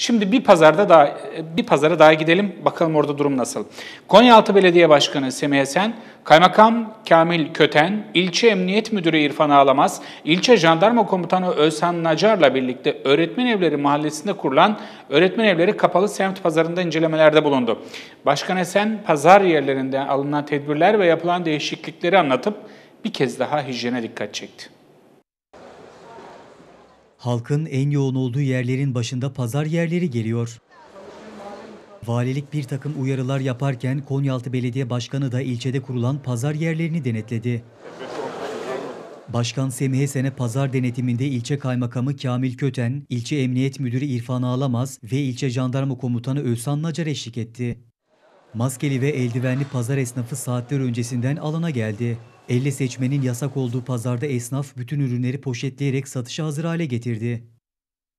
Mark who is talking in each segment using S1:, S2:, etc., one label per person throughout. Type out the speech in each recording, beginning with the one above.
S1: Şimdi bir pazarda daha bir pazara daha gidelim. Bakalım orada durum nasıl. Konyaaltı Belediye Başkanı Semih Esen, Kaymakam Kamil Köten, İlçe Emniyet Müdürü İrfan Ağlamaz, İlçe Jandarma Komutanı Özhan Nacar'la birlikte Öğretmen Evleri Mahallesi'nde kurulan Öğretmen Evleri Kapalı Semt Pazarında incelemelerde bulundu. Başkan Esen, pazar yerlerinde alınan tedbirler ve yapılan değişiklikleri anlatıp bir kez daha hijyene dikkat çekti.
S2: Halkın en yoğun olduğu yerlerin başında pazar yerleri geliyor. Valilik bir takım uyarılar yaparken Konyaaltı Belediye Başkanı da ilçede kurulan pazar yerlerini denetledi. Başkan Semih Esen'e pazar denetiminde ilçe kaymakamı Kamil Köten, ilçe emniyet müdürü İrfan Ağlamaz ve ilçe jandarma komutanı Özhan Nacar eşlik etti. Maskeli ve eldivenli pazar esnafı saatler öncesinden alana geldi. Elle seçmenin yasak olduğu pazarda esnaf bütün ürünleri poşetleyerek satışa hazır hale getirdi.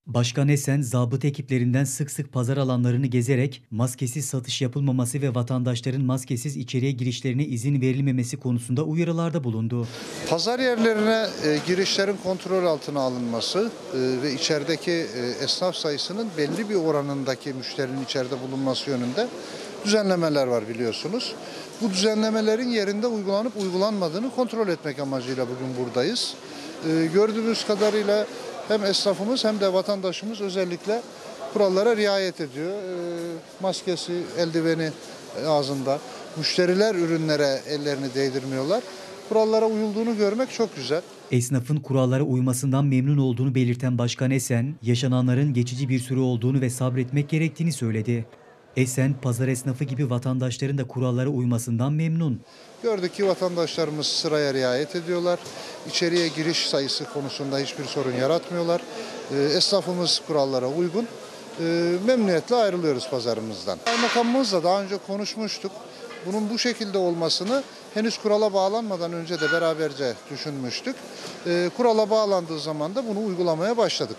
S2: Başkan Esen, zabıt ekiplerinden sık sık pazar alanlarını gezerek maskesiz satış yapılmaması ve vatandaşların maskesiz içeriye girişlerine izin verilmemesi konusunda uyarılarda bulundu.
S3: Pazar yerlerine e, girişlerin kontrol altına alınması e, ve içerideki e, esnaf sayısının belli bir oranındaki müşterinin içeride bulunması yönünde düzenlemeler var biliyorsunuz. Bu düzenlemelerin yerinde uygulanıp uygulanmadığını kontrol etmek amacıyla bugün buradayız. E, gördüğümüz kadarıyla hem esnafımız hem de vatandaşımız özellikle kurallara riayet ediyor. E, maskesi, eldiveni ağzında. Müşteriler ürünlere ellerini değdirmiyorlar. Kurallara uyulduğunu görmek çok güzel.
S2: Esnafın kurallara uymasından memnun olduğunu belirten Başkan Esen, yaşananların geçici bir süre olduğunu ve sabretmek gerektiğini söyledi. Esen, pazar esnafı gibi vatandaşların da kurallara uymasından memnun.
S3: Gördük ki vatandaşlarımız sıraya riayet ediyorlar. İçeriye giriş sayısı konusunda hiçbir sorun yaratmıyorlar. Ee, Esnafımız kurallara uygun. Ee, Memnuniyetle ayrılıyoruz pazarımızdan. Kaymakamımızla daha önce konuşmuştuk. Bunun bu şekilde olmasını henüz kurala bağlanmadan önce de beraberce düşünmüştük. Ee, Kurala bağlandığı zaman da bunu uygulamaya başladık.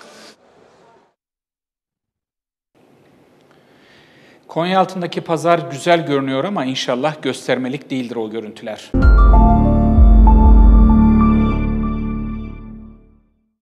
S1: Konya altındaki pazar güzel görünüyor ama inşallah göstermelik değildir o görüntüler.